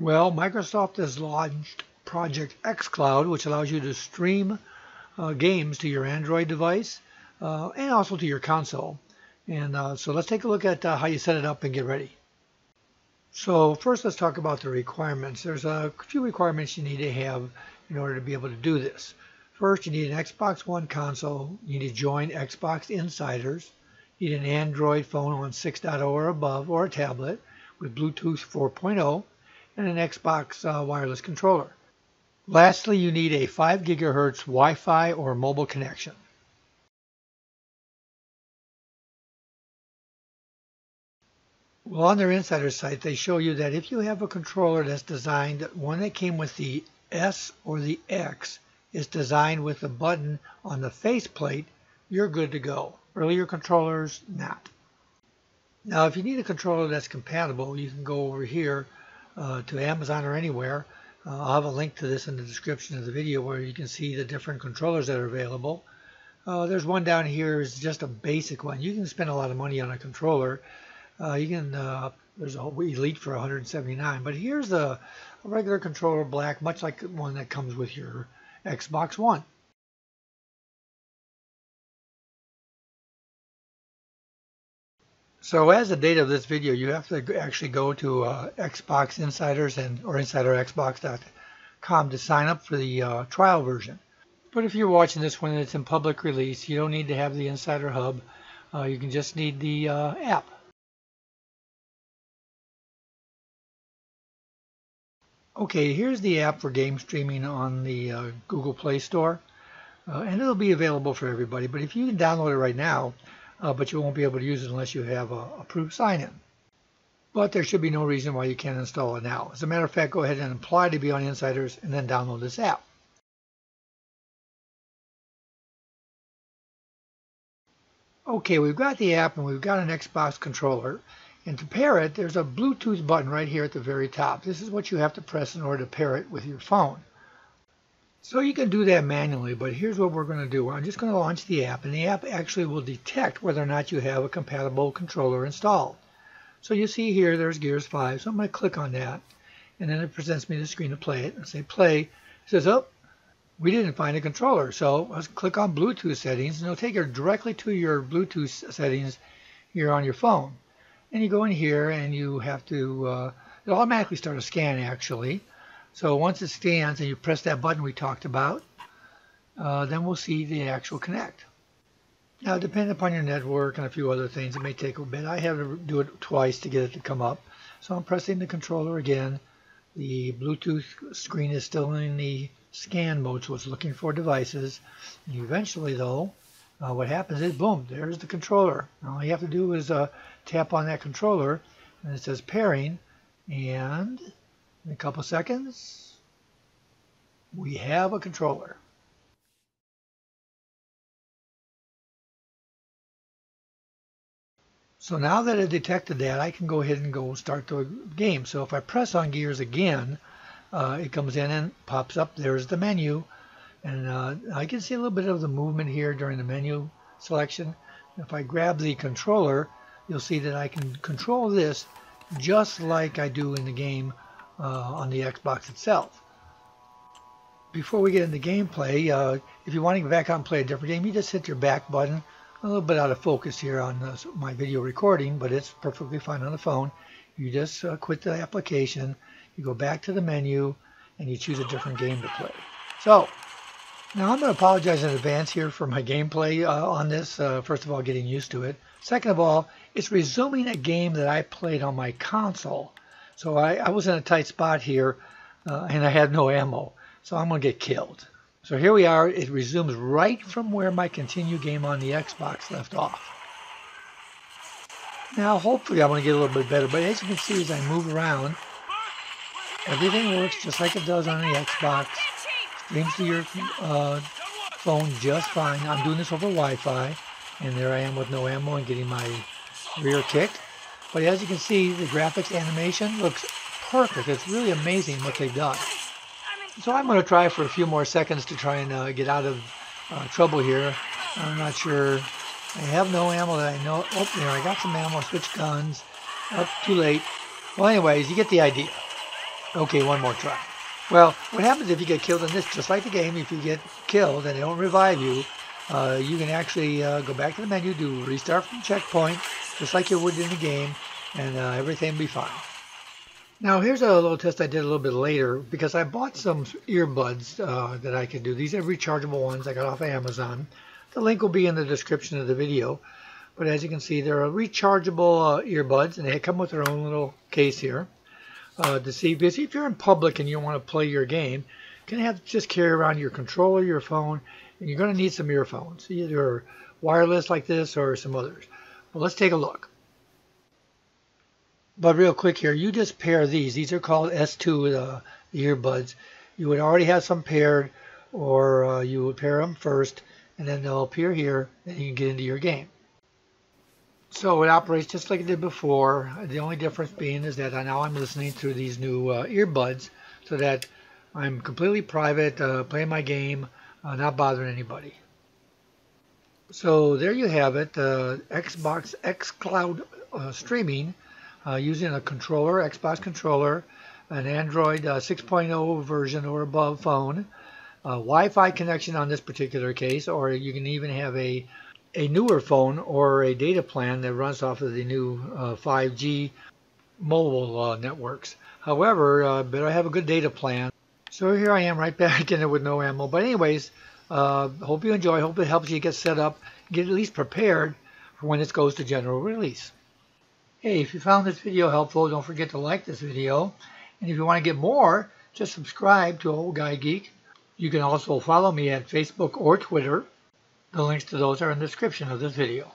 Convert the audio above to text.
Well, Microsoft has launched Project xCloud, which allows you to stream uh, games to your Android device uh, and also to your console. And uh, so let's take a look at uh, how you set it up and get ready. So first let's talk about the requirements. There's a few requirements you need to have in order to be able to do this. First, you need an Xbox One console. You need to join Xbox Insiders. You need an Android phone on 6.0 or above or a tablet with Bluetooth 4.0 and an Xbox uh, wireless controller. Lastly, you need a 5 gigahertz Wi-Fi or mobile connection. Well, on their insider site, they show you that if you have a controller that's designed, one that came with the S or the X is designed with a button on the faceplate, you're good to go. Earlier controllers, not. Now, if you need a controller that's compatible, you can go over here uh, to Amazon or anywhere. Uh, I'll have a link to this in the description of the video where you can see the different controllers that are available. Uh, there's one down here is just a basic one. You can spend a lot of money on a controller. Uh, you can uh, there's a Elite for 179, but here's a regular controller black, much like one that comes with your Xbox One. So as the date of this video, you have to actually go to uh, Xbox Insiders and or InsiderXbox.com to sign up for the uh, trial version. But if you're watching this when it's in public release, you don't need to have the Insider Hub. Uh, you can just need the uh, app. Okay, here's the app for game streaming on the uh, Google Play Store. Uh, and it'll be available for everybody. But if you can download it right now, uh, but you won't be able to use it unless you have a approved sign-in. But there should be no reason why you can't install it now. As a matter of fact, go ahead and apply to be on Insiders and then download this app. Okay, we've got the app and we've got an Xbox controller. And to pair it, there's a Bluetooth button right here at the very top. This is what you have to press in order to pair it with your phone. So you can do that manually, but here's what we're going to do. I'm just going to launch the app, and the app actually will detect whether or not you have a compatible controller installed. So you see here, there's Gears 5, so I'm going to click on that, and then it presents me the screen to play it. I say play. It says, oh, we didn't find a controller. So let's click on Bluetooth settings, and it'll take you directly to your Bluetooth settings here on your phone. And you go in here, and you have to, uh, it automatically start a scan, actually. So once it stands and you press that button we talked about, uh, then we'll see the actual connect. Now, depending upon your network and a few other things, it may take a bit. I had to do it twice to get it to come up. So I'm pressing the controller again. The Bluetooth screen is still in the scan mode, so it's looking for devices. And eventually, though, uh, what happens is, boom, there's the controller. All you have to do is uh, tap on that controller, and it says pairing, and in a couple seconds, we have a controller. So now that it detected that, I can go ahead and go start the game. So if I press on gears again, uh, it comes in and pops up. There's the menu. And uh, I can see a little bit of the movement here during the menu selection. If I grab the controller, you'll see that I can control this just like I do in the game uh, on the Xbox itself. Before we get into gameplay, uh, if you want to back out and play a different game, you just hit your back button. A little bit out of focus here on uh, my video recording, but it's perfectly fine on the phone. You just uh, quit the application, you go back to the menu, and you choose a different game to play. So, now I'm going to apologize in advance here for my gameplay uh, on this. Uh, first of all, getting used to it. Second of all, it's resuming a game that I played on my console. So I, I was in a tight spot here, uh, and I had no ammo. So I'm going to get killed. So here we are. It resumes right from where my continue game on the Xbox left off. Now, hopefully I'm going to get a little bit better. But as you can see, as I move around, everything works just like it does on the Xbox. Streams to your uh, phone just fine. I'm doing this over Wi-Fi. And there I am with no ammo and getting my rear kicked. But as you can see, the graphics animation looks perfect. It's really amazing what they've done. So I'm going to try for a few more seconds to try and uh, get out of uh, trouble here. I'm not sure. I have no ammo that I know. Oh, there, I got some ammo. Switch guns. Up, oh, too late. Well, anyways, you get the idea. Okay, one more try. Well, what happens if you get killed in this, just like the game, if you get killed and they don't revive you, uh, you can actually uh, go back to the menu, do restart from checkpoint, just like you would in the game, and uh, everything will be fine. Now here's a little test I did a little bit later because I bought some earbuds uh, that I could do. These are rechargeable ones I got off of Amazon. The link will be in the description of the video. But as you can see, they're rechargeable uh, earbuds and they come with their own little case here. Uh, to see, because if you're in public and you want to play your game, you can have just carry around your controller, your phone, and you're going to need some earphones, either wireless like this or some others. Well, let's take a look. But real quick here, you just pair these. These are called S2 uh, earbuds. You would already have some paired, or uh, you would pair them first, and then they'll appear here, and you can get into your game. So it operates just like it did before. The only difference being is that now I'm listening through these new uh, earbuds, so that I'm completely private, uh, playing my game, uh, not bothering anybody. So there you have it, uh, Xbox xCloud uh, streaming uh, using a controller, Xbox controller, an Android uh, 6.0 version or above phone, Wi-Fi connection on this particular case, or you can even have a a newer phone or a data plan that runs off of the new uh, 5G mobile uh, networks. However, uh, better have a good data plan. So here I am right back in it with no ammo. But anyways, uh, hope you enjoy. Hope it helps you get set up, get at least prepared for when this goes to general release. Hey, if you found this video helpful, don't forget to like this video. And if you want to get more, just subscribe to Old Guy Geek. You can also follow me at Facebook or Twitter. The links to those are in the description of this video.